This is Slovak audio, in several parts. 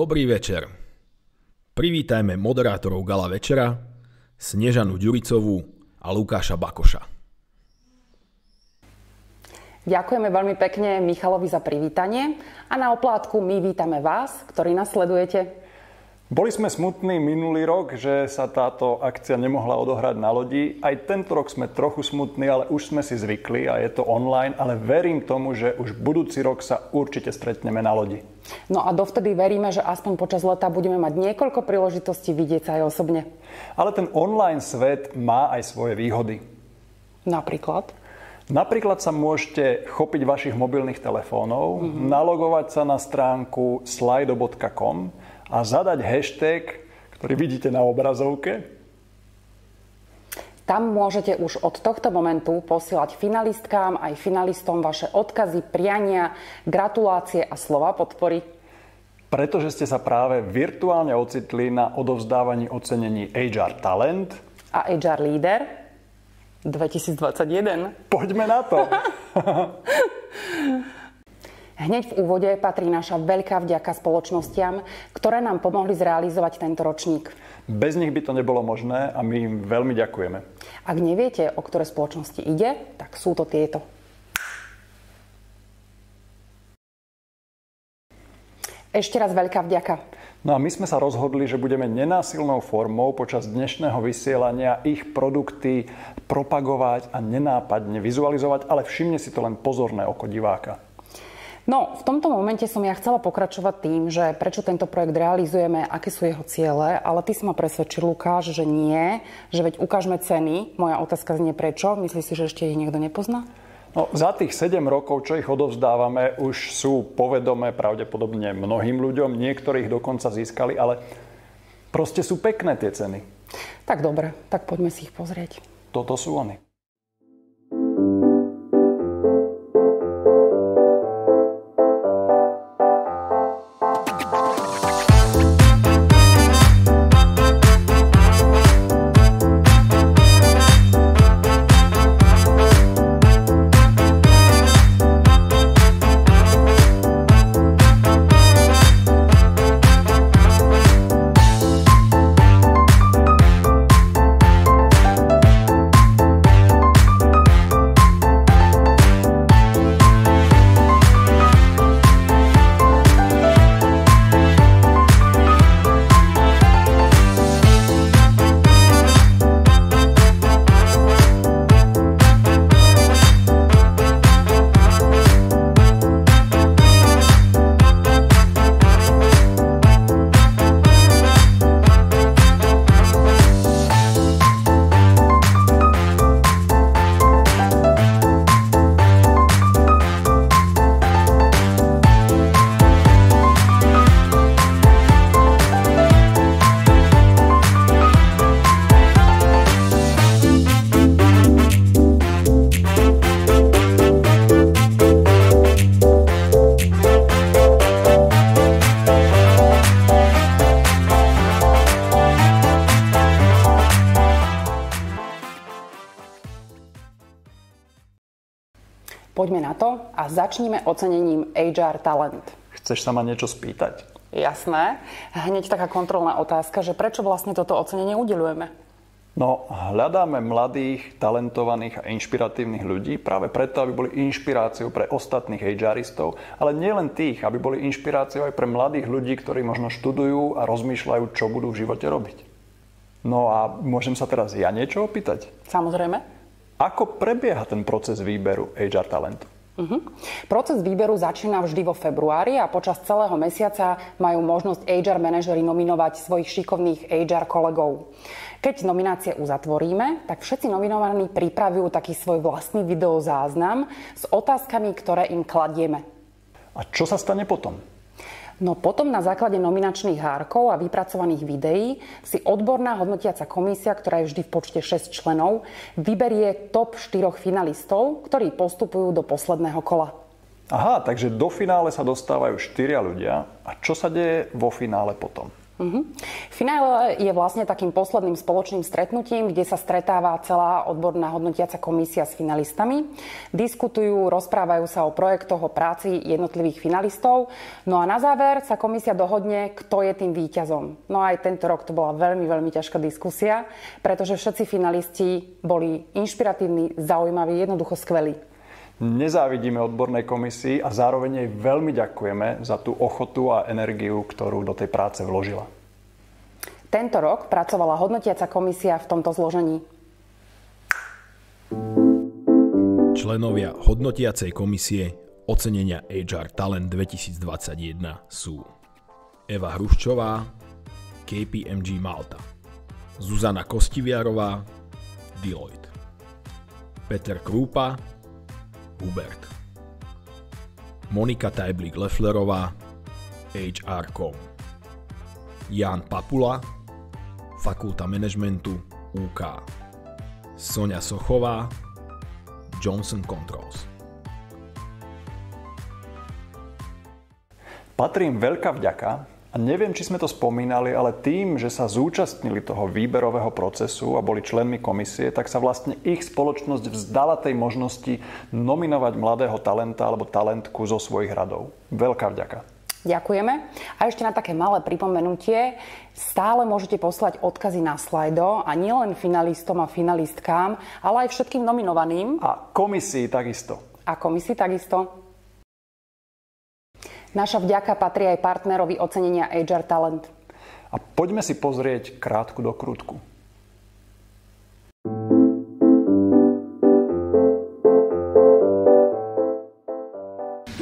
Dobrý večer. Privítajme moderátorov Gala Večera, Snežanu Ďuricovú a Lukáša Bakoša. Ďakujeme veľmi pekne Michalovi za privítanie a na oplátku my vítame vás, ktorí nás sledujete. Boli sme smutní minulý rok, že sa táto akcia nemohla odohrať na lodi. Aj tento rok sme trochu smutní, ale už sme si zvykli a je to online, ale verím tomu, že už budúci rok sa určite stretneme na lodi. No a dovtedy veríme, že aspoň počas leta budeme mať niekoľko príležitostí vidieť sa aj osobne. Ale ten online svet má aj svoje výhody. Napríklad? Napríklad sa môžete chopiť vašich mobilných telefónov, mm-hmm. nalogovať sa na stránku slido.com a zadať hashtag, ktorý vidíte na obrazovke. Tam môžete už od tohto momentu posielať finalistkám aj finalistom vaše odkazy, priania, gratulácie a slova podpory. Pretože ste sa práve virtuálne ocitli na odovzdávaní ocenení HR Talent a HR Leader 2021. Poďme na to. Hneď v úvode patrí naša veľká vďaka spoločnostiam, ktoré nám pomohli zrealizovať tento ročník. Bez nich by to nebolo možné a my im veľmi ďakujeme. Ak neviete, o ktoré spoločnosti ide, tak sú to tieto. Ešte raz veľká vďaka. No a my sme sa rozhodli, že budeme nenásilnou formou počas dnešného vysielania ich produkty propagovať a nenápadne vizualizovať, ale všimne si to len pozorné oko diváka. No, v tomto momente som ja chcela pokračovať tým, že prečo tento projekt realizujeme, aké sú jeho ciele, ale ty si ma presvedčil, Lukáš, že nie, že veď ukážme ceny. Moja otázka znie prečo. Myslíš si, že ešte ich niekto nepozná? No, za tých 7 rokov, čo ich odovzdávame, už sú povedomé pravdepodobne mnohým ľuďom, niektorých dokonca získali, ale proste sú pekné tie ceny. Tak dobre, tak poďme si ich pozrieť. Toto sú oni. Začníme ocenením HR Talent. Chceš sa ma niečo spýtať? Jasné. Hneď taká kontrolná otázka, že prečo vlastne toto ocenenie udelujeme? No, hľadáme mladých, talentovaných a inšpiratívnych ľudí práve preto, aby boli inšpiráciou pre ostatných HRistov, ale nielen tých, aby boli inšpiráciou aj pre mladých ľudí, ktorí možno študujú a rozmýšľajú, čo budú v živote robiť. No a môžem sa teraz ja niečo opýtať? Samozrejme. Ako prebieha ten proces výberu HR talentu? Uh-huh. Proces výberu začína vždy vo februári a počas celého mesiaca majú možnosť HR manažery nominovať svojich šikovných HR kolegov. Keď nominácie uzatvoríme, tak všetci nominovaní pripravujú taký svoj vlastný videozáznam s otázkami, ktoré im kladieme. A čo sa stane potom? No potom na základe nominačných hárkov a vypracovaných videí si odborná hodnotiaca komisia, ktorá je vždy v počte 6 členov, vyberie top 4 finalistov, ktorí postupujú do posledného kola. Aha, takže do finále sa dostávajú 4 ľudia. A čo sa deje vo finále potom? Uh-huh. Finále je vlastne takým posledným spoločným stretnutím, kde sa stretáva celá odborná hodnotiaca komisia s finalistami. Diskutujú, rozprávajú sa o projektoch, o práci jednotlivých finalistov. No a na záver sa komisia dohodne, kto je tým víťazom. No aj tento rok to bola veľmi, veľmi ťažká diskusia, pretože všetci finalisti boli inšpiratívni, zaujímaví, jednoducho skvelí. Nezávidíme odbornej komisii a zároveň jej veľmi ďakujeme za tú ochotu a energiu, ktorú do tej práce vložila. Tento rok pracovala hodnotiaca komisia v tomto zložení. Členovia hodnotiacej komisie ocenenia HR Talent 2021 sú Eva Hruščová, KPMG Malta, Zuzana Kostiviarová, Deloitte, Peter Krúpa, Hubert. Monika Tajblík-Leflerová, HR.com. Jan Papula, Fakulta managementu UK. Sonia Sochová, Johnson Controls. Patrím veľká vďaka a neviem, či sme to spomínali, ale tým, že sa zúčastnili toho výberového procesu a boli členmi komisie, tak sa vlastne ich spoločnosť vzdala tej možnosti nominovať mladého talenta alebo talentku zo svojich radov. Veľká vďaka. Ďakujeme. A ešte na také malé pripomenutie, stále môžete poslať odkazy na slajdo a nielen finalistom a finalistkám, ale aj všetkým nominovaným. A komisii takisto. A komisii takisto. Naša vďaka patrí aj partnerovi ocenenia HR Talent. A poďme si pozrieť krátku dokrutku.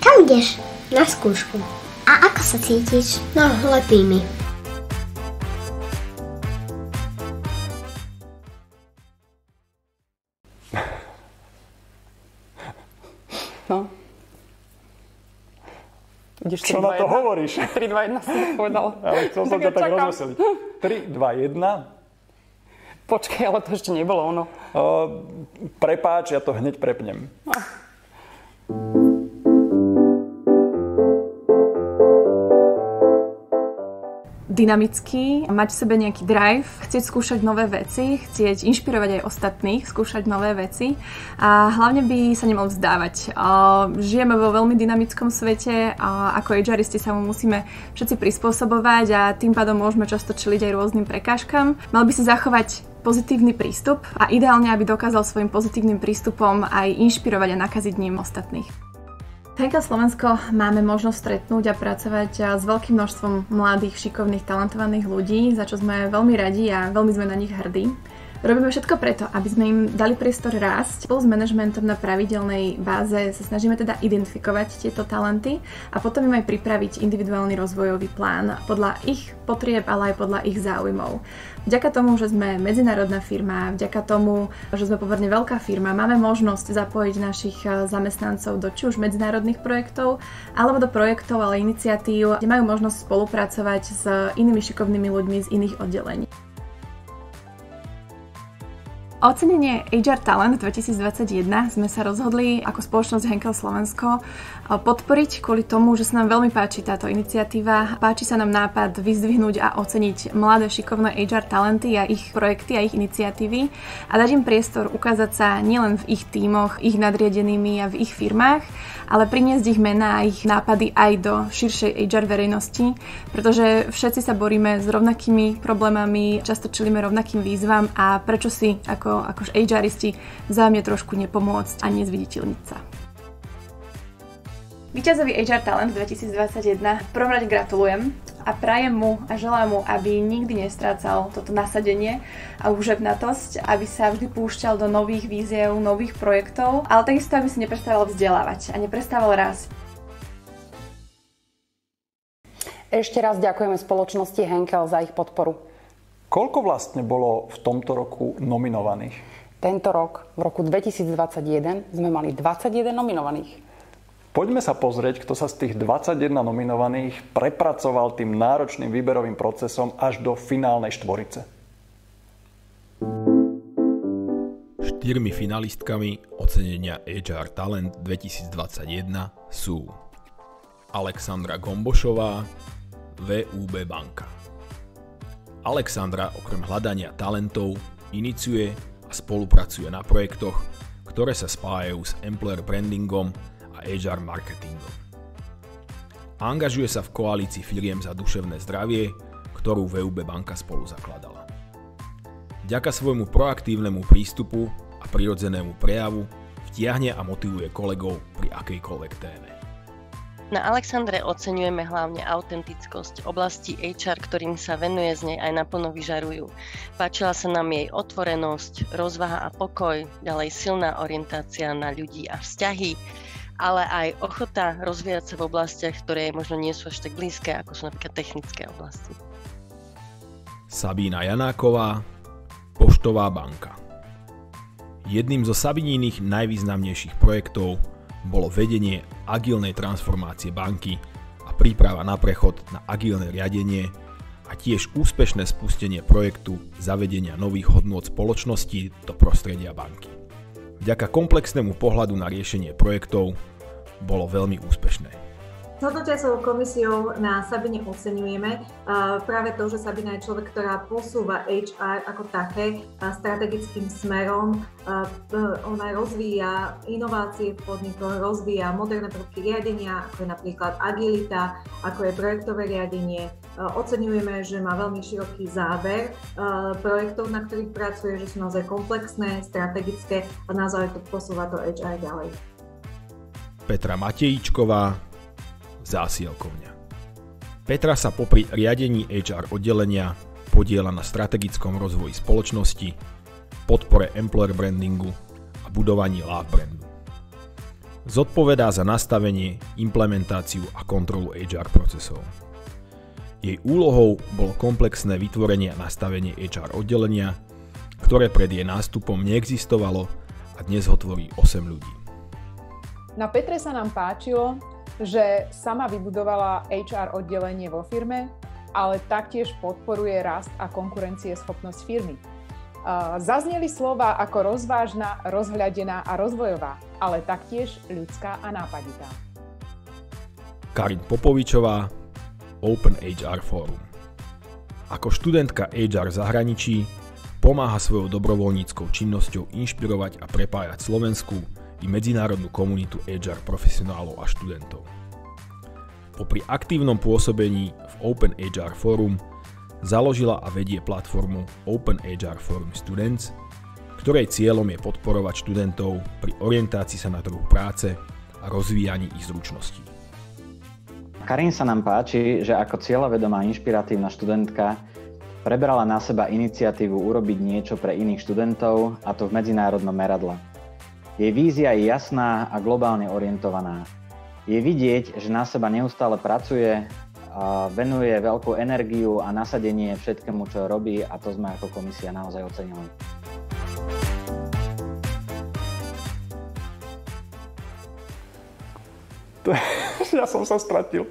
Kam ideš? Na skúšku. A ako sa cítiš? No, lepí mi. Čo 3, na 2, to 1? hovoríš? 3, 2, 1 som povedal. Ale chcel som ťa tak rozveseliť. 3, 2, 1. Počkej, ale to ešte nebolo ono. Uh, prepáč, ja to hneď prepnem. No. Dynamický, mať v sebe nejaký drive, chcieť skúšať nové veci, chcieť inšpirovať aj ostatných, skúšať nové veci a hlavne by sa nemal vzdávať. Žijeme vo veľmi dynamickom svete a ako HRisti sa mu musíme všetci prispôsobovať a tým pádom môžeme často čeliť aj rôznym prekážkam. Mal by si zachovať pozitívny prístup a ideálne, aby dokázal svojim pozitívnym prístupom aj inšpirovať a nakaziť ním ostatných. Henkel Slovensko máme možnosť stretnúť a pracovať s veľkým množstvom mladých, šikovných, talentovaných ľudí, za čo sme veľmi radi a veľmi sme na nich hrdí. Robíme všetko preto, aby sme im dali priestor rásť. Spolu s manažmentom na pravidelnej báze sa snažíme teda identifikovať tieto talenty a potom im aj pripraviť individuálny rozvojový plán podľa ich potrieb, ale aj podľa ich záujmov. Vďaka tomu, že sme medzinárodná firma, vďaka tomu, že sme pomerne veľká firma, máme možnosť zapojiť našich eh, zamestnancov do či už medzinárodných projektov, alebo do projektov, ale iniciatív, kde majú možnosť spolupracovať s inými šikovnými ľuďmi z iných oddelení. Ocenenie HR Talent 2021 sme sa rozhodli ako spoločnosť Henkel Slovensko eh, podporiť kvôli tomu, že sa nám veľmi páči táto iniciatíva. Páči sa nám nápad vyzdvihnúť a oceniť mladé šikovné HR talenty a ich projekty a ich iniciatívy a dať im priestor ukázať sa nielen v ich tímoch, ich nadriadenými a v ich firmách, ale priniesť ich mená a ich nápady aj do širšej HR verejnosti, pretože všetci sa boríme s rovnakými problémami, často čelíme rovnakým výzvam a prečo si ako, ako HRisti vzájomne trošku nepomôcť a nezviditeľniť sa. Výťazovi HR Talent 2021 v prvom rade gratulujem a prajem mu a želám mu, aby nikdy nestrácal toto nasadenie a úžebnatosť, aby sa vždy púšťal do nových víziev, nových projektov, ale takisto, aby si neprestával vzdelávať a neprestával rásť. Ešte raz ďakujeme spoločnosti Henkel za ich podporu. Koľko vlastne bolo v tomto roku nominovaných? Tento rok, v roku 2021, sme mali 21 nominovaných. Poďme sa pozrieť, kto sa z tých 21 nominovaných prepracoval tým náročným výberovým procesom až do finálnej štvorice. Štyrmi finalistkami ocenenia HR Talent 2021 sú Alexandra Gombošová, VUB banka, Alexandra okrem hľadania talentov iniciuje a spolupracuje na projektoch, ktoré sa spájajú s employer brandingom a HR marketingom. Angažuje sa v koalícii firiem za duševné zdravie, ktorú VUB banka spolu zakladala. Vďaka svojmu proaktívnemu prístupu a prirodzenému prejavu vtiahne a motivuje kolegov pri akejkoľvek téme. Na Alexandre oceňujeme hlavne autentickosť, oblasti HR, ktorým sa venuje z nej aj naplno vyžarujú. Páčila sa nám jej otvorenosť, rozvaha a pokoj, ďalej silná orientácia na ľudí a vzťahy, ale aj ochota rozvíjať sa v oblastiach, ktoré možno nie sú až tak blízke, ako sú napríklad technické oblasti. Sabína Janáková, Poštová banka. Jedným zo Sabinínych najvýznamnejších projektov bolo vedenie agilnej transformácie banky a príprava na prechod na agilné riadenie a tiež úspešné spustenie projektu zavedenia nových hodnôt spoločnosti do prostredia banky. Vďaka komplexnému pohľadu na riešenie projektov bolo veľmi úspešné. Hodnotiacou komisiou na Sabine oceňujeme práve to, že Sabina je človek, ktorá posúva HR ako také strategickým smerom. Ona rozvíja inovácie v podnikoch, rozvíja moderné prvky riadenia, ako je napríklad agilita, ako je projektové riadenie. Oceňujeme, že má veľmi široký záber projektov, na ktorých pracuje, že sú naozaj komplexné, strategické a naozaj to posúva to HR ďalej. Petra Matejíčková, zásielkovňa. Petra sa popri riadení HR oddelenia podiela na strategickom rozvoji spoločnosti, podpore employer brandingu a budovaní love brandu. Zodpovedá za nastavenie, implementáciu a kontrolu HR procesov. Jej úlohou bolo komplexné vytvorenie a nastavenie HR oddelenia, ktoré pred jej nástupom neexistovalo a dnes ho tvorí 8 ľudí. Na Petre sa nám páčilo, že sama vybudovala HR oddelenie vo firme, ale taktiež podporuje rast a konkurencieschopnosť firmy. Zazneli slova ako rozvážna, rozhľadená a rozvojová, ale taktiež ľudská a nápaditá. Karin Popovičová, Open HR Forum. Ako študentka HR zahraničí pomáha svojou dobrovoľníckou činnosťou inšpirovať a prepájať Slovensku i medzinárodnú komunitu HR profesionálov a študentov. Popri aktívnom pôsobení v Open HR Forum založila a vedie platformu Open HR Forum Students, ktorej cieľom je podporovať študentov pri orientácii sa na trhu práce a rozvíjaní ich zručností. Karin sa nám páči, že ako cieľavedomá inšpiratívna študentka prebrala na seba iniciatívu urobiť niečo pre iných študentov, a to v medzinárodnom meradle. Jej vízia je jasná a globálne orientovaná. Je vidieť, že na seba neustále pracuje, a venuje veľkú energiu a nasadenie všetkému, čo robí a to sme ako komisia naozaj ocenili. ja som sa stratil.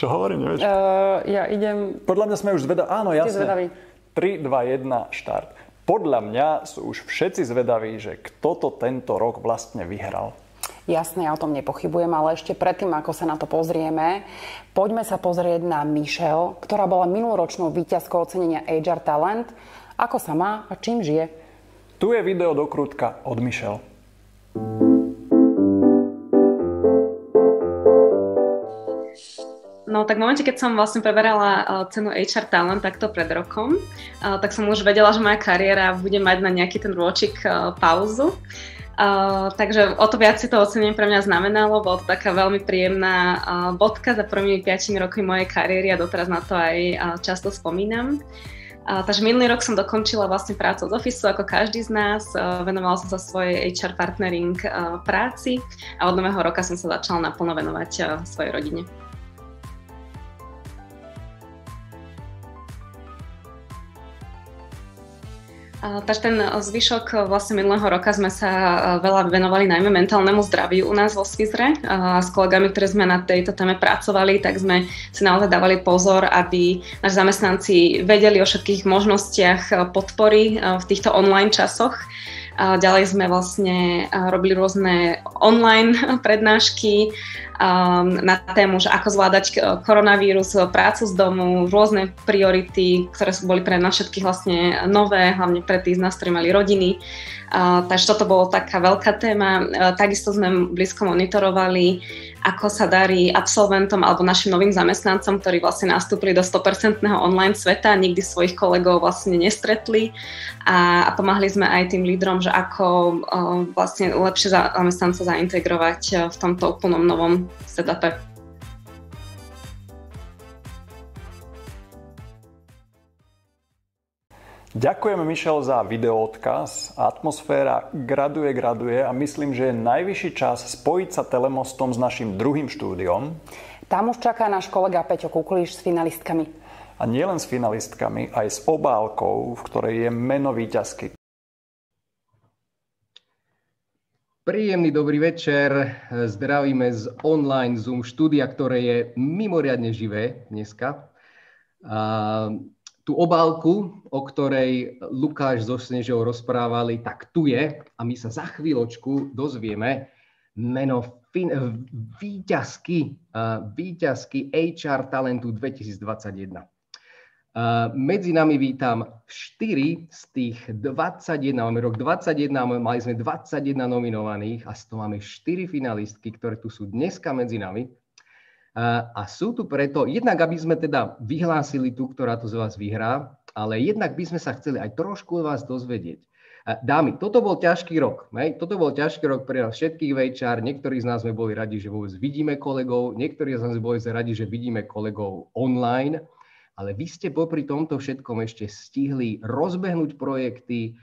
Čo hovorím, nevieš? Uh, ja idem... Podľa mňa sme už zvedaví. Áno, jasne. 3, 2, 1, štart podľa mňa sú už všetci zvedaví, že kto to tento rok vlastne vyhral. Jasne, ja o tom nepochybujem, ale ešte predtým, ako sa na to pozrieme, poďme sa pozrieť na Michelle, ktorá bola minuloročnou víťazkou ocenenia HR Talent. Ako sa má a čím žije? Tu je video dokrutka od Michelle. No tak v momente, keď som vlastne preberala uh, cenu HR Talent takto pred rokom, uh, tak som už vedela, že moja kariéra bude mať na nejaký ten rôčik uh, pauzu. Uh, takže o to viac si to ocenenie pre mňa znamenalo, bola to taká veľmi príjemná uh, bodka za prvými 5 rokmi mojej kariéry a doteraz na to aj uh, často spomínam. Uh, takže minulý rok som dokončila vlastne prácu z ofisu, ako každý z nás. Uh, venovala som sa svojej HR partnering uh, práci a od nového roka som sa začala naplno venovať uh, svojej rodine. Takže ten zvyšok vlastne minulého roka sme sa veľa venovali najmä mentálnemu zdraviu u nás vo Svizre. S kolegami, ktorí sme na tejto téme pracovali, tak sme si naozaj dávali pozor, aby naši zamestnanci vedeli o všetkých možnostiach podpory v týchto online časoch Ďalej sme vlastne robili rôzne online prednášky na tému, že ako zvládať koronavírus, prácu z domu, rôzne priority, ktoré sú boli pre nás všetkých vlastne nové, hlavne pre tých z nás, ktorí mali rodiny. Takže toto bolo taká veľká téma. Takisto sme blízko monitorovali, ako sa darí absolventom alebo našim novým zamestnancom, ktorí vlastne nastúpili do 100% online sveta, nikdy svojich kolegov vlastne nestretli a, a pomáhali sme aj tým lídrom, že ako vlastne lepšie zamestnanca zaintegrovať v tomto úplnom novom setupe. Ďakujeme, Michel, za video odkaz. Atmosféra graduje, graduje a myslím, že je najvyšší čas spojiť sa telemostom s našim druhým štúdiom. Tam už čaká náš kolega Peťo Kukliš s finalistkami. A nielen s finalistkami, aj s obálkou, v ktorej je meno výťazky. Príjemný dobrý večer. Zdravíme z online Zoom štúdia, ktoré je mimoriadne živé dneska tú obálku, o ktorej Lukáš so Snežou rozprávali, tak tu je a my sa za chvíľočku dozvieme meno fin- výťazky, výťazky HR Talentu 2021. Uh, medzi nami vítam 4 z tých 21, máme rok 21, mali sme 21 nominovaných a z toho máme 4 finalistky, ktoré tu sú dneska medzi nami. A sú tu preto, jednak aby sme teda vyhlásili tú, ktorá to z vás vyhrá, ale jednak by sme sa chceli aj trošku od vás dozvedieť. Dámy, toto bol ťažký rok. Ne? Toto bol ťažký rok pre nás všetkých večer. Niektorí z nás sme boli radi, že vôbec vidíme kolegov, niektorí z nás boli radi, že vidíme kolegov online, ale vy ste popri tomto všetkom ešte stihli rozbehnúť projekty,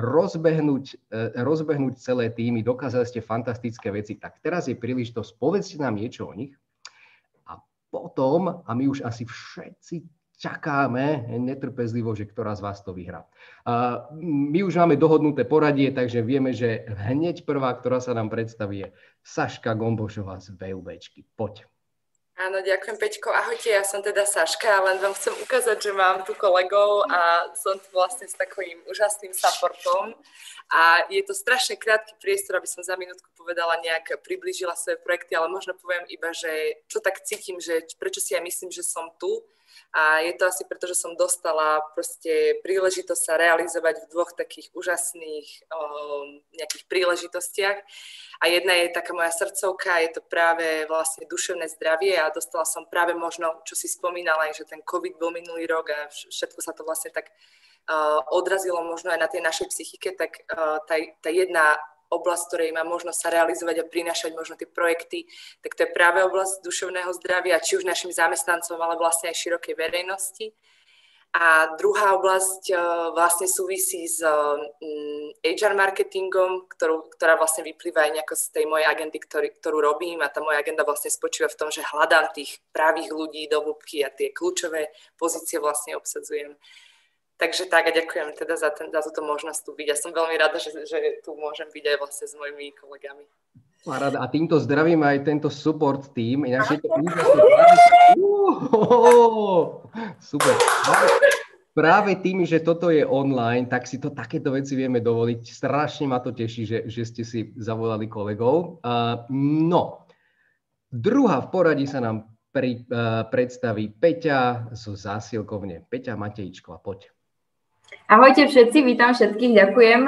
rozbehnúť, e, rozbehnúť celé týmy, dokázali ste fantastické veci. Tak teraz je príležitosť, povedzte nám niečo o nich potom, a my už asi všetci čakáme netrpezlivo, že ktorá z vás to vyhrá. My už máme dohodnuté poradie, takže vieme, že hneď prvá, ktorá sa nám predstaví, je Saška Gombošová z VUBčky. Poď. Áno, ďakujem Peťko. Ahojte, ja som teda Saška, len vám chcem ukázať, že mám tu kolegov a som tu vlastne s takým úžasným supportom. A je to strašne krátky priestor, aby som za minútku povedala nejak, priblížila svoje projekty, ale možno poviem iba, že čo tak cítim, že prečo si ja myslím, že som tu a je to asi preto, že som dostala proste príležitosť sa realizovať v dvoch takých úžasných o, nejakých príležitostiach. A jedna je taká moja srdcovka, je to práve vlastne duševné zdravie a dostala som práve možno, čo si spomínala, že ten COVID bol minulý rok a všetko sa to vlastne tak uh, odrazilo možno aj na tej našej psychike, tak uh, tá, tá jedna oblasť, ktorej má možnosť sa realizovať a prinášať možno tie projekty, tak to je práve oblasť duševného zdravia, či už našim zamestnancom, ale vlastne aj širokej verejnosti. A druhá oblasť uh, vlastne súvisí s um, HR marketingom, ktorú, ktorá vlastne vyplýva aj nejako z tej mojej agendy, ktorý, ktorú robím a tá moja agenda vlastne spočíva v tom, že hľadám tých pravých ľudí do hĺbky a tie kľúčové pozície vlastne obsadzujem. Takže tak a ďakujem teda za, ten, za túto možnosť tu byť. Ja som veľmi rada, že, že tu môžem byť aj vlastne s mojimi kolegami. Paráda. A týmto zdravím aj tento support tým. Ináč je to Super. Práve tým, že toto je online, tak si to takéto veci vieme dovoliť. Strašne ma to teší, že, že ste si zavolali kolegov. Uh, no, druhá v poradí sa nám pri, uh, predstaví Peťa zo zásilkovne. Peťa Matejčková, poď. Ahojte všetci, vítam všetkých, ďakujem.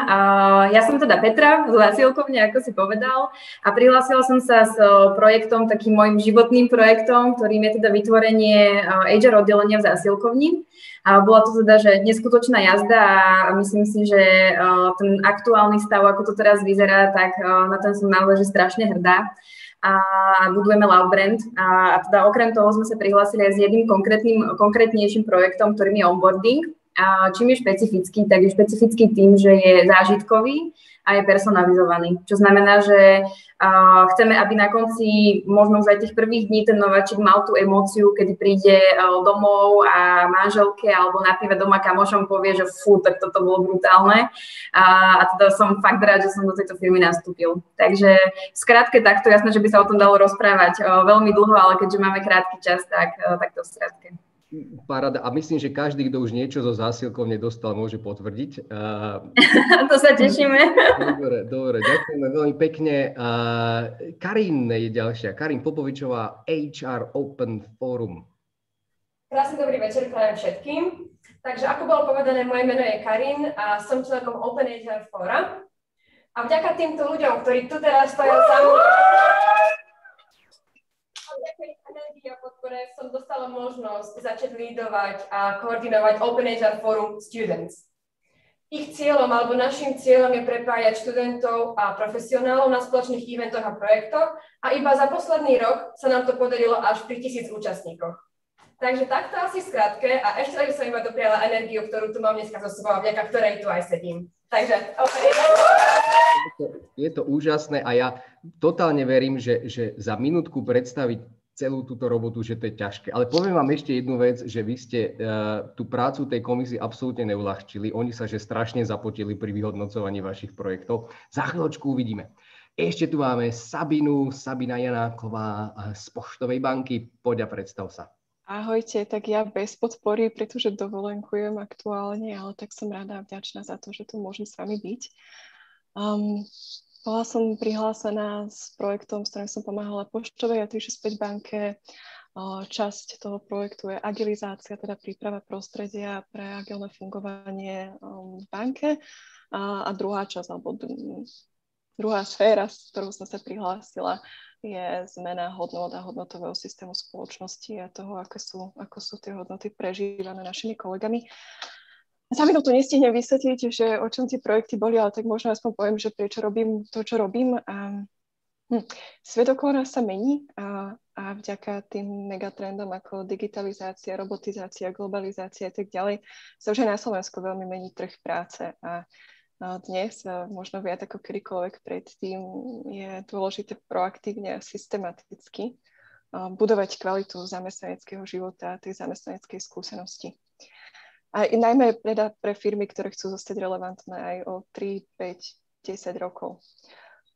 Ja som teda Petra z Zásilkovne, ako si povedal, a prihlásila som sa s projektom, takým môjim životným projektom, ktorým je teda vytvorenie HR oddelenia v Zásilkovni. A bola to teda, že neskutočná jazda a myslím si, že ten aktuálny stav, ako to teraz vyzerá, tak na ten som naozaj strašne hrdá a budujeme Love Brand. A teda okrem toho sme sa prihlásili aj s jedným konkrétnym, konkrétnejším projektom, ktorým je onboarding čím je špecifický, tak je špecifický tým, že je zážitkový a je personalizovaný. Čo znamená, že chceme, aby na konci možno už aj tých prvých dní ten nováčik mal tú emóciu, kedy príde uh, domov a manželke alebo na doma kamošom povie, že fú, tak toto bolo brutálne. A, a teda som fakt rád, že som do tejto firmy nastúpil. Takže skrátke takto, jasné, že by sa o tom dalo rozprávať uh, veľmi dlho, ale keďže máme krátky čas, tak, uh, tak to skrátke. Parada. A myslím, že každý, kto už niečo zo zásilkov nedostal, môže potvrdiť. to sa tešíme. Dobre, dobre, ďakujeme veľmi pekne. Karin je ďalšia. Karin Popovičová, HR Open Forum. Krásny dobrý večer prajem všetkým. Takže ako bolo povedané, moje meno je Karin a som členkom Open HR Fora. A vďaka týmto ľuďom, ktorí tu teraz stojí za mnou, podpore som dostala možnosť začať lídovať a koordinovať Open HR Forum Students. Ich cieľom alebo našim cieľom je prepájať študentov a profesionálov na spoločných eventoch a projektoch a iba za posledný rok sa nám to podarilo až pri tisíc účastníkoch. Takže takto asi skrátke a ešte tak som iba dopriala energiu, ktorú tu mám dneska so sebou a vďaka ktorej tu aj sedím. Takže, okay. je, to, je to úžasné a ja totálne verím, že, že za minútku predstaviť celú túto robotu, že to je ťažké. Ale poviem vám ešte jednu vec, že vy ste uh, tú prácu tej komisie absolútne neulahčili. Oni sa že strašne zapotili pri vyhodnocovaní vašich projektov. Za chvíľočku uvidíme. Ešte tu máme Sabinu, Sabina Janáková z Poštovej banky. Poď a predstav sa. Ahojte, tak ja bez podpory, pretože dovolenkujem aktuálne, ale tak som rada a vďačná za to, že tu môžem s vami byť. Um, bola som prihlásená s projektom, s ktorým som pomáhala Poštovej a 365 banke. Časť toho projektu je agilizácia, teda príprava prostredia pre agilné fungovanie v banke. A druhá časť, alebo druhá sféra, s ktorou som sa prihlásila, je zmena hodnot a hodnotového systému spoločnosti a toho, ako sú, ako sú tie hodnoty prežívané našimi kolegami. Za minútu nestihnem vysvetliť, že o čom tie projekty boli, ale tak možno aspoň poviem, že prečo robím to, čo robím. A, hm, svet okolo nás sa mení a, a vďaka tým megatrendom ako digitalizácia, robotizácia, globalizácia a tak ďalej sa už aj na Slovensku veľmi mení trh práce a dnes, možno viac ako kedykoľvek predtým, je dôležité proaktívne a systematicky budovať kvalitu zamestnaneckého života a tej zamestnaneckej skúsenosti. A najmä teda pre firmy, ktoré chcú zostať relevantné aj o 3, 5, 10 rokov.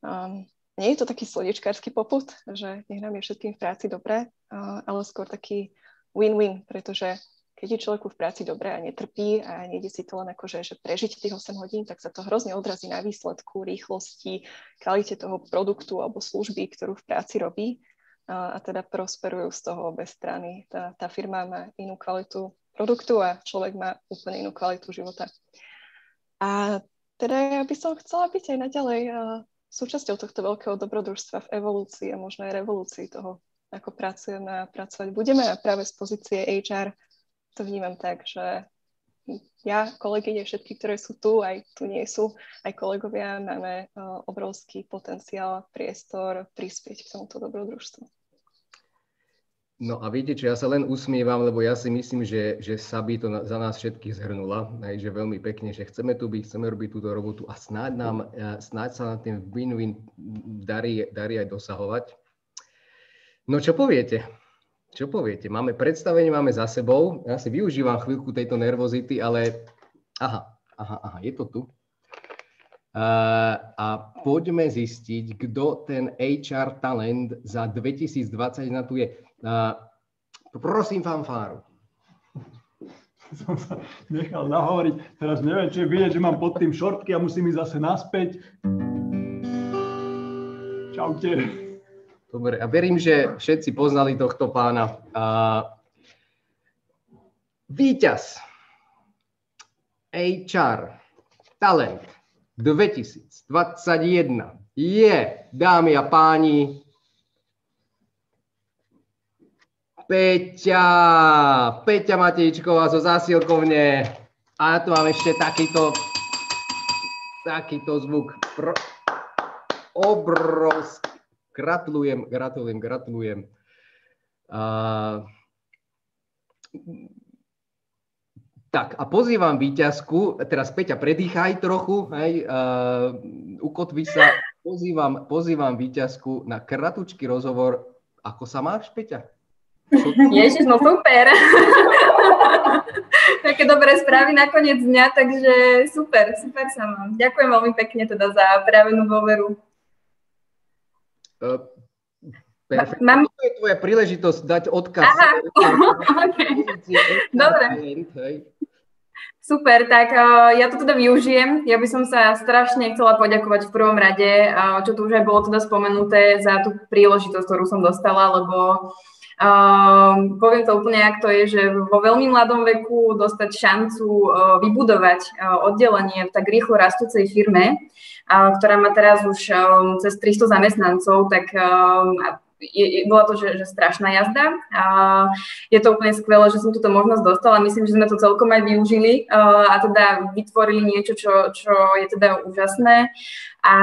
Um, nie je to taký slodičkársky poput, že nech nám je všetkým v práci dobré, uh, ale skôr taký win-win, pretože keď je človeku v práci dobré a netrpí a nejde si to len ako, že prežiť tých 8 hodín, tak sa to hrozne odrazí na výsledku, rýchlosti, kvalite toho produktu alebo služby, ktorú v práci robí a, a teda prosperujú z toho obe strany. Tá, tá firma má inú kvalitu produktu a človek má úplne inú kvalitu života. A teda ja by som chcela byť aj naďalej súčasťou tohto veľkého dobrodružstva v evolúcii a možno aj revolúcii toho, ako pracujeme a pracovať budeme a práve z pozície HR to vnímam tak, že ja, kolegyne, všetky, ktoré sú tu, aj tu nie sú, aj kolegovia, máme obrovský potenciál, priestor prispieť k tomuto dobrodružstvu. No a viete čo, ja sa len usmievam, lebo ja si myslím, že, že Sabi to na, za nás všetkých zhrnula, aj, že veľmi pekne, že chceme tu byť, chceme robiť túto robotu a snáď, nám, e, snáď sa na ten win-win darí, darí aj dosahovať. No čo poviete? Čo poviete? Máme predstavenie, máme za sebou. Ja si využívam chvíľku tejto nervozity, ale aha, aha, aha, je to tu. A poďme zistiť, kto ten HR talent za 2021 tu je. Prosím fanfáru. Som sa nechal nahovoriť. Teraz neviem, či je vidieť, že mám pod tým šortky a musím ísť zase naspäť. Čaute. Dobre, a verím, že všetci poznali tohto pána. Víťaz HR Talent 2021 je, dámy a páni, Peťa, Peťa Matejčková zo zásilkovne. A ja tu mám ešte takýto, takýto zvuk. Pro, obrovský. Gratulujem, gratulujem, gratulujem. Uh, tak a pozývam výťazku, teraz Peťa, predýchaj trochu, hej, uh, ukotvi sa, pozývam, pozývam výťazku na kratučký rozhovor. Ako sa máš, Peťa? Ježiš, no super. Také dobré správy na koniec dňa, takže super, super sa mám. Ďakujem veľmi pekne teda za právenú dôveru. Uh, Perfekt. Mám... To je tvoja príležitosť dať odkaz. Aha, okay. Dobre. Super, tak uh, ja to teda využijem. Ja by som sa strašne chcela poďakovať v prvom rade, uh, čo tu už aj bolo teda spomenuté, za tú príležitosť, ktorú som dostala, lebo uh, poviem to úplne, ak to je, že vo veľmi mladom veku dostať šancu uh, vybudovať uh, oddelenie v tak rýchlo rastúcej firme, uh, ktorá má teraz už uh, cez 300 zamestnancov, tak uh, je, bola to, že, že strašná jazda. A je to úplne skvelé, že som túto možnosť dostala. Myslím, že sme to celkom aj využili a teda vytvorili niečo, čo, čo je teda úžasné. A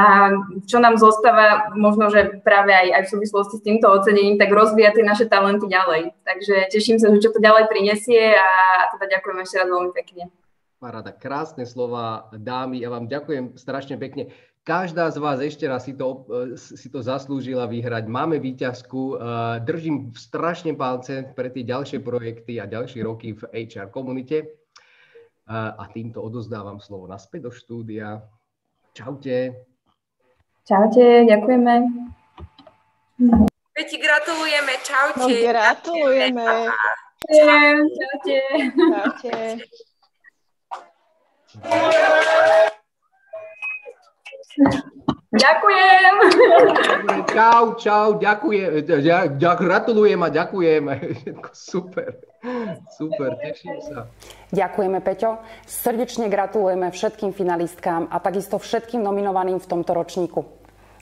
čo nám zostáva, možno, že práve aj, aj v súvislosti s týmto ocenením, tak rozvíjať tie naše talenty ďalej. Takže teším sa, že čo to ďalej prinesie a, a teda ďakujem ešte raz veľmi pekne. Paráda, krásne slova dámy, ja vám ďakujem strašne pekne. Každá z vás ešte raz si to, e, si to zaslúžila vyhrať. Máme výťazku. E, držím strašne palce pre tie ďalšie projekty a ďalšie roky v HR komunite. E, a týmto odozdávam slovo naspäť do štúdia. Čaute. Čaute, ďakujeme. Peti, gratulujeme, čaute. No, gratulujeme. Čaute. Čaute. čaute. Ďakujem. Čau, čau, ďakujem, gratulujem a ďakujem. Super, super, teším sa. Ďakujeme, Peťo. Srdečne gratulujeme všetkým finalistkám a takisto všetkým nominovaným v tomto ročníku.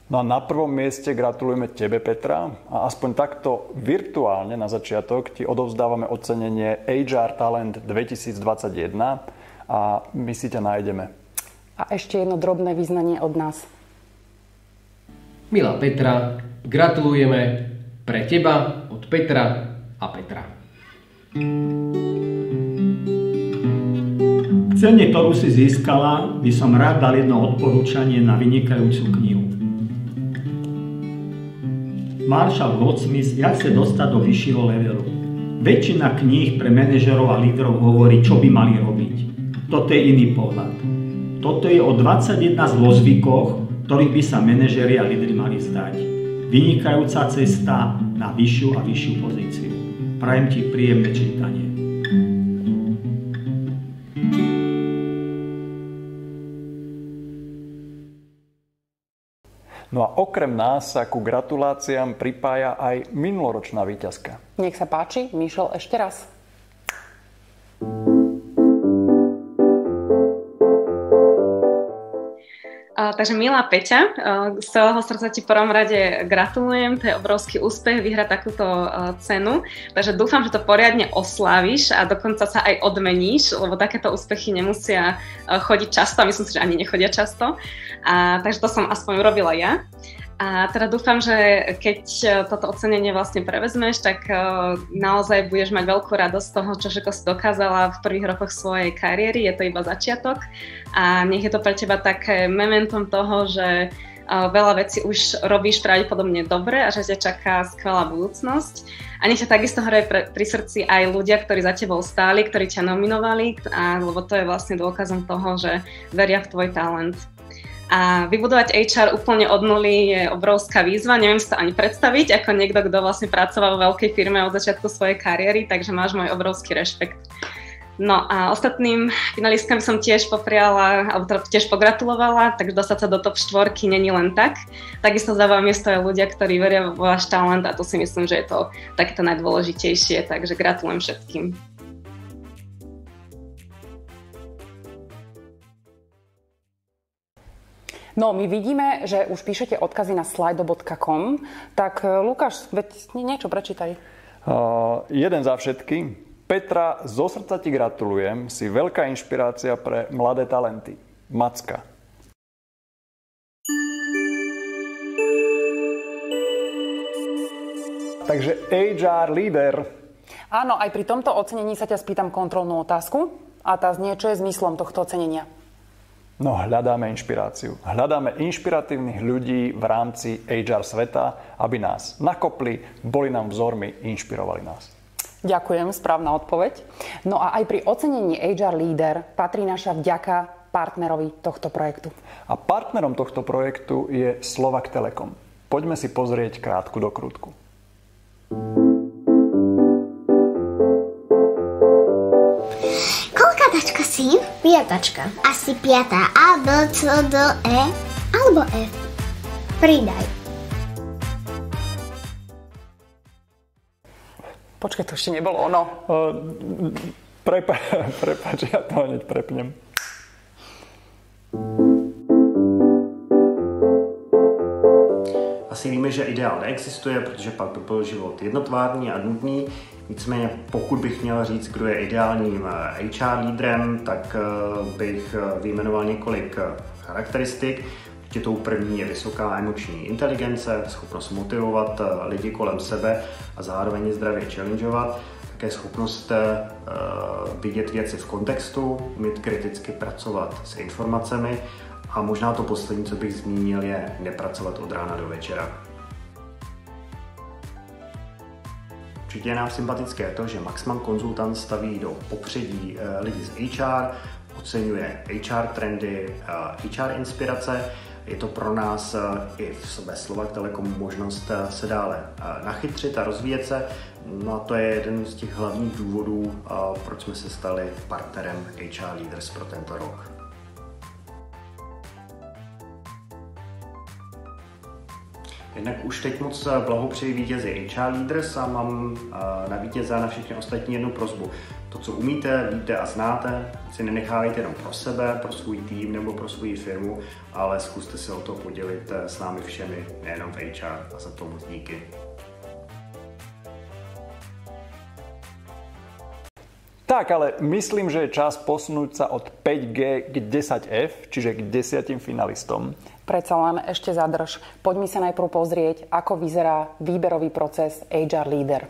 No a na prvom mieste gratulujeme tebe, Petra. A aspoň takto virtuálne na začiatok ti odovzdávame ocenenie HR Talent 2021 a my si ťa nájdeme. A ešte jedno drobné význanie od nás. Milá Petra, gratulujeme pre teba od Petra a Petra. K cene, ktorú si získala, by som rád dal jedno odporúčanie na vynikajúcu knihu. Marshall Goldsmith Jak sa dostať do vyššieho levelu. Väčšina kníh pre manažerov a lídrov hovorí, čo by mali robiť. Toto je iný pohľad. Toto je o 21 zlozvykoch, ktorých by sa manažeri a lídry mali zdať. Vynikajúca cesta na vyššiu a vyššiu pozíciu. Prajem ti príjemné čítanie. No a okrem nás sa ku gratuláciám pripája aj minuloročná víťazka. Nech sa páči, Mišel, ešte raz. Takže milá Peťa, z celého srdca ti prvom rade gratulujem, to je obrovský úspech vyhrať takúto cenu, takže dúfam, že to poriadne osláviš a dokonca sa aj odmeníš, lebo takéto úspechy nemusia chodiť často a myslím si, že ani nechodia často. A, takže to som aspoň urobila ja. A teda dúfam, že keď e, toto ocenenie vlastne prevezmeš, tak e, naozaj budeš mať veľkú radosť z toho, čo všetko si dokázala v prvých rokoch svojej kariéry. Je to iba začiatok a nech je to pre teba také mementom toho, že e, veľa vecí už robíš pravdepodobne dobre a že ťa čaká skvelá budúcnosť. A nech ťa takisto hraje pri, srdci aj ľudia, ktorí za tebou stáli, ktorí ťa nominovali, a, lebo to je vlastne dôkazom toho, že veria v tvoj talent. A vybudovať HR úplne od nuly je obrovská výzva, neviem si to ani predstaviť, ako niekto, kto vlastne pracoval vo veľkej firme od začiatku svojej kariéry, takže máš môj obrovský rešpekt. No a ostatným finalistkám som tiež popriala, alebo teda tiež pogratulovala, takže dostať sa do top štvorky není len tak. Takisto za vami stojí ľudia, ktorí veria vo váš talent a to si myslím, že je to takéto najdôležitejšie, takže gratulujem všetkým. No, my vidíme, že už píšete odkazy na slido.com, tak e, Lukáš, veď niečo prečítaj. Uh, jeden za všetky. Petra, zo srdca ti gratulujem, si veľká inšpirácia pre mladé talenty. Macka. Takže HR líder. Áno, aj pri tomto ocenení sa ťa spýtam kontrolnú otázku a tá znie, čo je zmyslom tohto ocenenia. No, hľadáme inšpiráciu. Hľadáme inšpiratívnych ľudí v rámci HR sveta, aby nás nakopli, boli nám vzormi, inšpirovali nás. Ďakujem, správna odpoveď. No a aj pri ocenení HR Leader patrí naša vďaka partnerovi tohto projektu. A partnerom tohto projektu je Slovak Telekom. Poďme si pozrieť krátku dokrutku. Koľká Piatačka. Asi piatá. A, B, C, D, E alebo F. Pridaj. Počkaj, to ešte nebolo ono. Uh, prepa- ja to hneď prepnem. Asi víme, že ideál neexistuje, protože pak by byl život jednotvárný a nudný. Nicméně pokud bych měl říct, kdo je ideálním HR lídrem, tak eh, bych eh, vyjmenoval několik eh, charakteristik. Určitě tou první je vysoká emoční inteligence, schopnost motivovat lidi kolem sebe a zároveň zdravě challengeovat. Také schopnost vidět věci v kontextu, umět kriticky pracovat s informacemi a možná to poslední, co bych zmínil, je nepracovat od rána do večera. Určitě je nám sympatické to, že Maxman Konzultant staví do popředí lidi z HR, oceňuje HR trendy, HR inspirace. Je to pro nás i ve Slovak Telekom možnost se dále nachytřit a rozvíjet se. No a to je jeden z těch hlavních důvodů, proč jsme se stali partnerem HR Leaders pro tento rok. Jednak už teď moc blahopřeji vítězi HR Leaders a mám na vítěze a na všechny ostatní jednu prozbu. To, co umíte, víte a znáte, si nenechávejte jenom pro sebe, pro svůj tým nebo pro svou firmu, ale zkuste se o to podělit s námi všemi, nejenom v HR a za to moc díky. Tak, ale myslím, že je čas posunúť sa od 5G k 10F, čiže k 10 finalistom. Predsa len ešte zadrž. Poďme sa najprv pozrieť, ako vyzerá výberový proces HR Leader.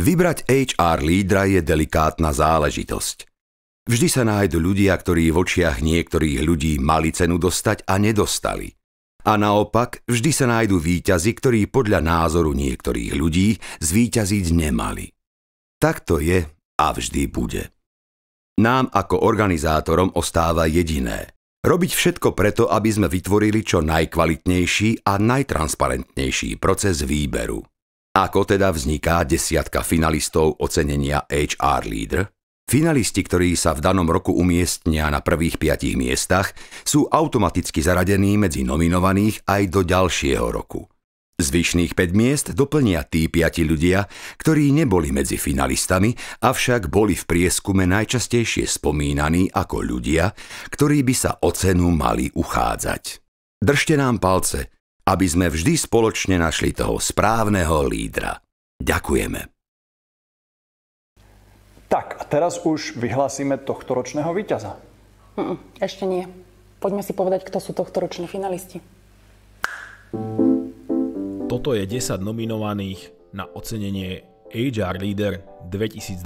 Vybrať HR lídra je delikátna záležitosť. Vždy sa nájdu ľudia, ktorí v očiach niektorých ľudí mali cenu dostať a nedostali. A naopak, vždy sa nájdu výťazi, ktorí podľa názoru niektorých ľudí zvíťaziť nemali. Tak to je a vždy bude. Nám ako organizátorom ostáva jediné. Robiť všetko preto, aby sme vytvorili čo najkvalitnejší a najtransparentnejší proces výberu. Ako teda vzniká desiatka finalistov ocenenia HR Leader? Finalisti, ktorí sa v danom roku umiestnia na prvých piatich miestach, sú automaticky zaradení medzi nominovaných aj do ďalšieho roku. Zvyšných 5 miest doplnia tí piati ľudia, ktorí neboli medzi finalistami, avšak boli v prieskume najčastejšie spomínaní ako ľudia, ktorí by sa o cenu mali uchádzať. Držte nám palce, aby sme vždy spoločne našli toho správneho lídra. Ďakujeme. Tak, a teraz už vyhlásime tohto ročného víťaza. Mm, ešte nie. Poďme si povedať, kto sú tohto roční finalisti. Toto je 10 nominovaných na ocenenie HR Leader 2021.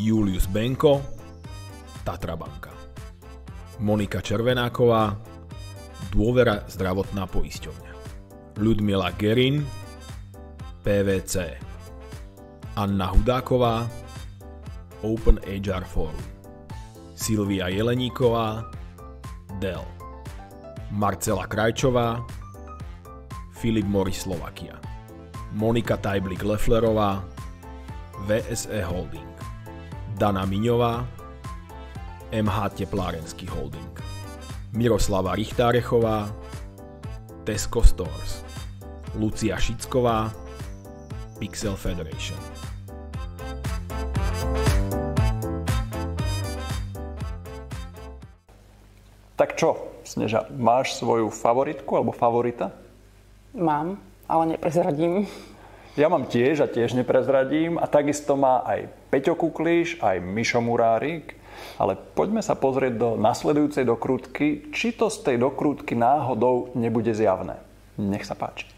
Julius Benko, Tatra banka. Monika Červenáková, Dôvera zdravotná poisťovňa. Ľudmila Gerin, PVC. Anna Hudáková, Open HR Forum. Silvia Jeleníková, Dell. Marcela Krajčová, Filip Moris Slovakia. Monika Tajblik Leflerová, VSE Holding. Dana Miňová, MH Teplárenský holding. Miroslava Richtárechová, Tesco Stores, Lucia Šicková, Pixel Federation. Tak čo, Sneža, máš svoju favoritku alebo favorita? Mám, ale neprezradím. Ja mám tiež a tiež neprezradím a takisto má aj Peťo Kukliš, aj Mišo Murárik. Ale poďme sa pozrieť do nasledujúcej dokrutky, či to z tej dokrutky náhodou nebude zjavné. Nech sa páči.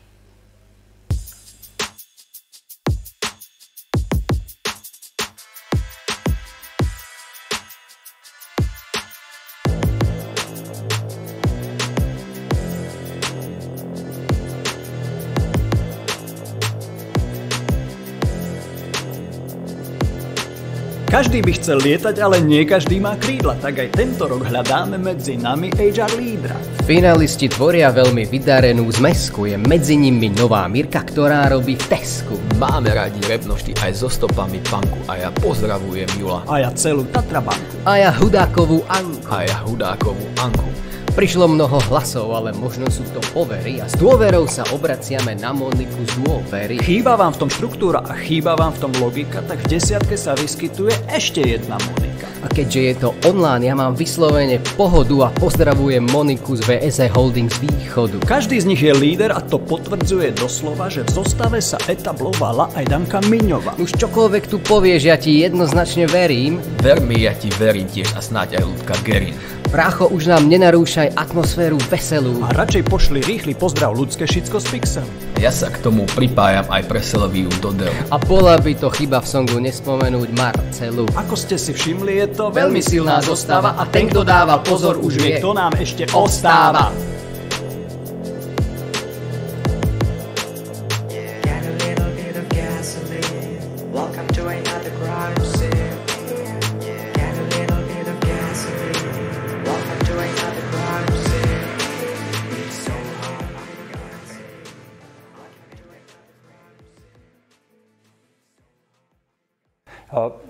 Každý by chcel lietať, ale nie každý má krídla, tak aj tento rok hľadáme medzi nami HR lídra. Finalisti tvoria veľmi vydarenú zmesku, je medzi nimi nová Mirka, ktorá robí v Tesku. Máme radi repnošty aj so stopami panku a ja pozdravujem Jula. A ja celú Tatrabanku. A ja Hudákovú Anku. A ja Hudákovú Anku. Prišlo mnoho hlasov, ale možno sú to povery a s dôverou sa obraciame na Moniku z dôvery. Chýba vám v tom štruktúra a chýba vám v tom logika, tak v desiatke sa vyskytuje ešte jedna Monika. A keďže je to online, ja mám vyslovene pohodu a pozdravujem Moniku z VSE Holdings Východu. Každý z nich je líder a to potvrdzuje doslova, že v zostave sa etablovala aj Danka Miňová. Už čokoľvek tu povieš, ja ti jednoznačne verím. Ver mi, ja ti verím tiež a snáď aj ľudka Gerin. Prácho, už nám nenarúšaj atmosféru veselú. A radšej pošli rýchly pozdrav ľudské šicko z Pixel. Ja sa k tomu pripájam aj pre Selviu Dodel. A bola by to chyba v songu nespomenúť Marcelu. Ako ste si všimli, je to veľmi silná zostava a ten, kto dáva pozor, už vie, kto nám ešte ostáva.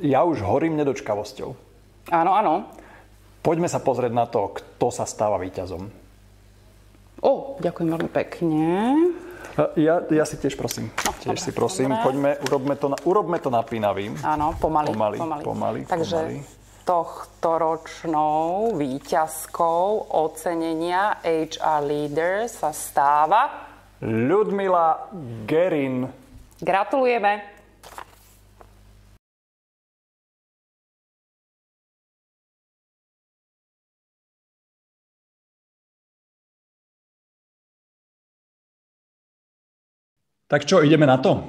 Ja už horím nedočkavosťou. Áno, áno. Poďme sa pozrieť na to, kto sa stáva víťazom. O, ďakujem veľmi pekne. Ja, ja si tiež prosím. No, tiež dobre, si prosím. Dobre. Poďme, urobme to, urobme to napínavým. Áno, pomaly. Pomaly, pomaly. pomaly Takže pomaly. tohto ročnou výťazkou ocenenia HR Leader sa stáva... Ľudmila Gerin. Gratulujeme. Tak čo, ideme na to?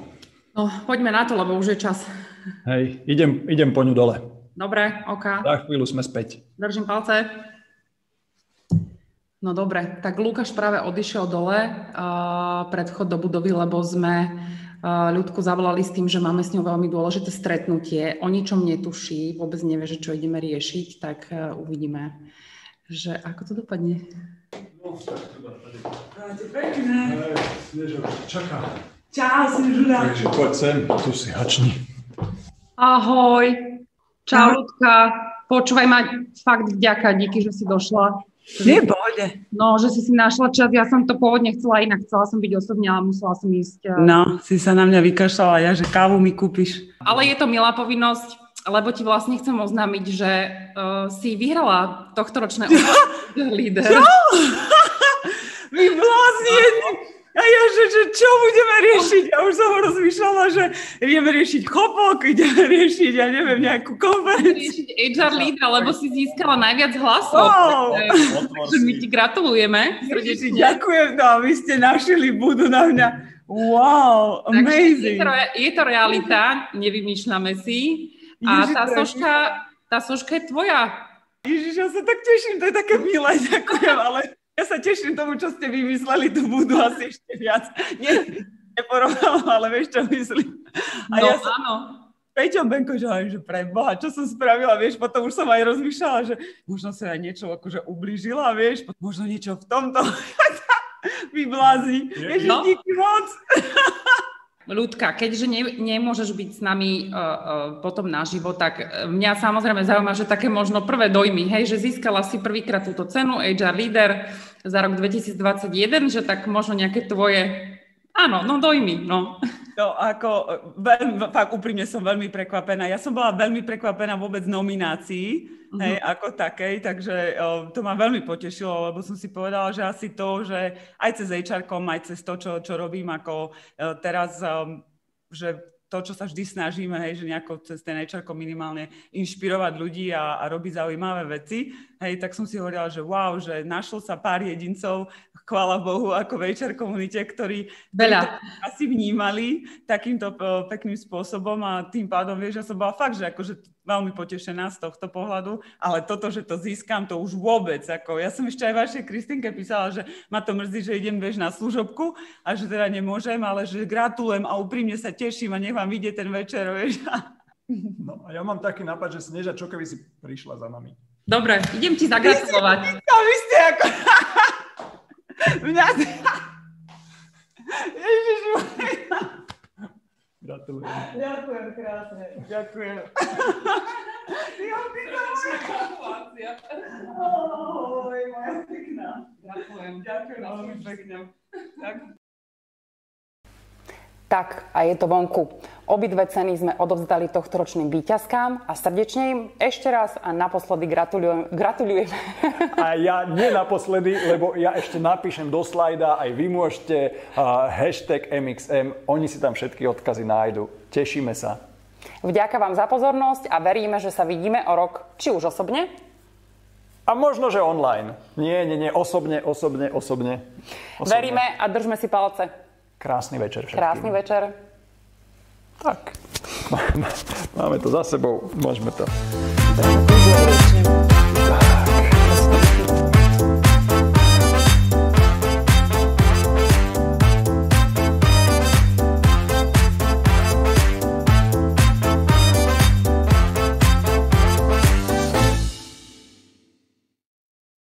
No, poďme na to, lebo už je čas. Hej, idem, idem po ňu dole. Dobre, OK. Za chvíľu sme späť. Držím palce. No dobre, tak Lukáš práve odišiel dole uh, pred vchod do budovy, lebo sme uh, ľudku zavolali s tým, že máme s ňou veľmi dôležité stretnutie. O ničom netuší, vôbec nevie, že čo ideme riešiť, tak uh, uvidíme, že ako to dopadne. No, tak Máte pekné. Čaká. Čau, Snežuda. Takže poď sem, tu si hačni. Ahoj. Čau, Ľudka. Počúvaj ma, fakt vďaka, díky, že si došla. Nie, pohode. No, že si si našla čas, ja som to pôvodne chcela inak, chcela som byť osobne, ale musela som ísť. No, si sa na mňa vykašľala, ja, že kávu mi kúpiš. Ale je to milá povinnosť, lebo ti vlastne chcem oznámiť, že uh, si vyhrala tohto ročné líder. Čo? Vy blázni a ja, že, že čo budeme riešiť? Ja už som rozmýšľala, že ideme riešiť chopok, ideme riešiť, ja neviem, nejakú konferenciu. Riešiť HR lídra, lebo si získala najviac hlasov. Wow. Takže my ti gratulujeme. Ježiši, ďakujem, no a vy ste našili, budú na mňa. Wow, amazing. Je to, je to realita, nevymýšľame si. A tá soška, tá soška je tvoja. Ježiš, ja sa tak teším, to je také milé, ďakujem, ale ja sa teším tomu, čo ste vymysleli, tu budú asi ešte viac. Nie, neporovnám, ale vieš, čo myslím. A no, ja som, áno. Peťom Benko, že, že pre Boha, čo som spravila, vieš, potom už som aj rozmýšľala, že možno sa aj niečo akože ublížila, vieš, možno niečo v tomto vyblází. Ježiš, no. díky moc. Ľudka, keďže ne, nemôžeš byť s nami uh, uh, potom naživo, tak mňa samozrejme zaujíma, že také možno prvé dojmy, hej, že získala si prvýkrát túto cenu HR Leader za rok 2021, že tak možno nejaké tvoje, áno, no dojmy, no. No ako, veľmi, fakt úprimne som veľmi prekvapená. Ja som bola veľmi prekvapená vôbec nominácií, uh-huh. hej, ako takej, takže o, to ma veľmi potešilo, lebo som si povedala, že asi to, že aj cez hr aj cez to, čo, čo robím ako o, teraz, o, že to, čo sa vždy snažíme, hej, že nejako cez ten HR minimálne inšpirovať ľudí a, a robiť zaujímavé veci, hej, tak som si hovorila, že wow, že našlo sa pár jedincov, chvála Bohu, ako večer komunite, ktorí, ktorí to asi vnímali takýmto pekným spôsobom a tým pádom, vieš, ja som bola fakt, že akože veľmi potešená z tohto pohľadu, ale toto, že to získam, to už vôbec, ako ja som ešte aj vašej Kristinke písala, že ma to mrzí, že idem, vieš, na služobku a že teda nemôžem, ale že gratulujem a úprimne sa teším a nech vám vidie ten večer, vieš. No a ja mám taký nápad, že Sneža, čo keby si prišla za nami? Dobre, idem ti zagratulovať. No, vy ste ako... Mňa... Ježiš, Gratulujem. Ďakujem krásne. Ďakujem. Ja gratulácia. Oj, moja pekná. Ďakujem. Ďakujem veľmi pekne. Ďakujem. Tak, a je to vonku. Obidve ceny sme odovzdali tohto ročným výťazkám a srdečne im ešte raz a naposledy gratulujem. gratulujem. A ja nie naposledy, lebo ja ešte napíšem do slajda, aj vy môžete uh, hashtag MXM, oni si tam všetky odkazy nájdu. Tešíme sa. Vďaka vám za pozornosť a veríme, že sa vidíme o rok, či už osobne, a možno, že online. Nie, nie, nie, osobne, osobne, osobne. osobne. Veríme a držme si palce. Krásny večer všetkým. Krásny večer. Tak, máme to za sebou, môžeme to.